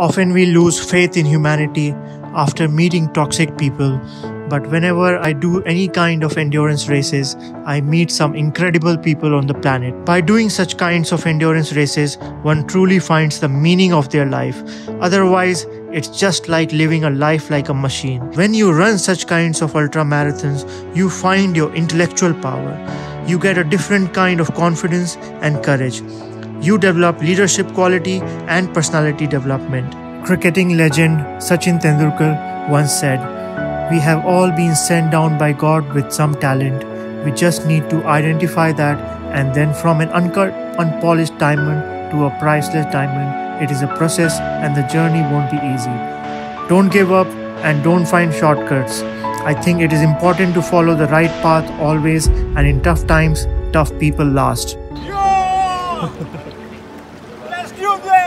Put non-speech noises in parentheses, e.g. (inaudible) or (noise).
Often we lose faith in humanity after meeting toxic people, but whenever I do any kind of endurance races, I meet some incredible people on the planet. By doing such kinds of endurance races, one truly finds the meaning of their life. Otherwise, it's just like living a life like a machine. When you run such kinds of ultra marathons, you find your intellectual power. You get a different kind of confidence and courage. You develop leadership quality and personality development. Cricketing legend Sachin Tendulkar once said, We have all been sent down by God with some talent. We just need to identify that, and then from an uncut, unpolished diamond to a priceless diamond, it is a process and the journey won't be easy. Don't give up and don't find shortcuts. I think it is important to follow the right path always, and in tough times, tough people last. (laughs) you there!